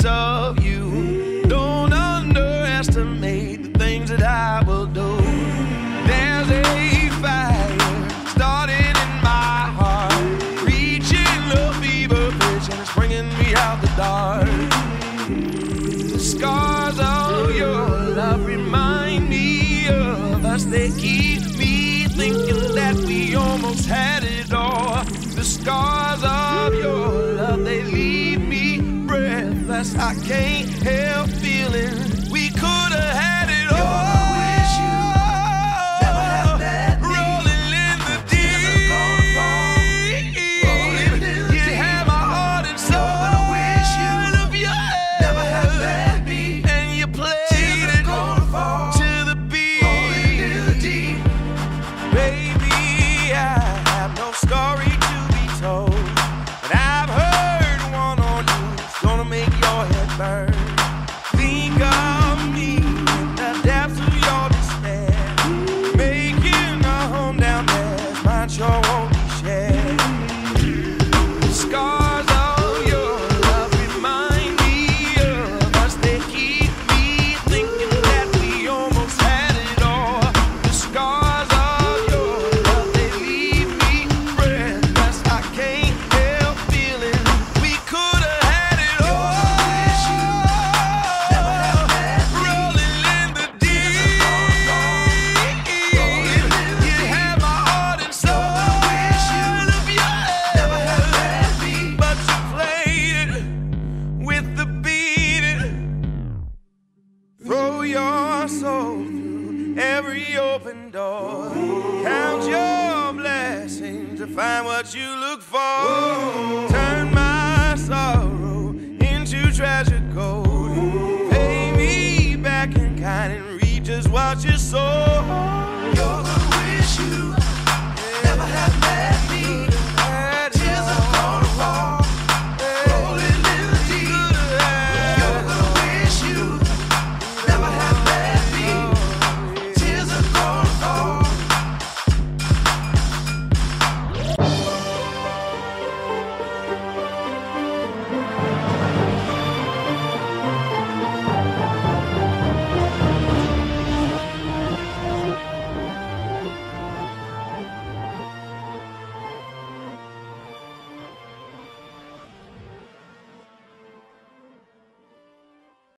piece of you. Don't underestimate the things that I will do. There's a fire starting in my heart, reaching the fever pitch and it's bringing me out the dark. The scars of your love remind me of us. They keep me thinking that we almost had it all. The scars of your love they leave. I can't help feeling open door. Count your blessings to find what you look for. Turn my sorrow into treasure gold. Pay me back in kind and read just what you sold.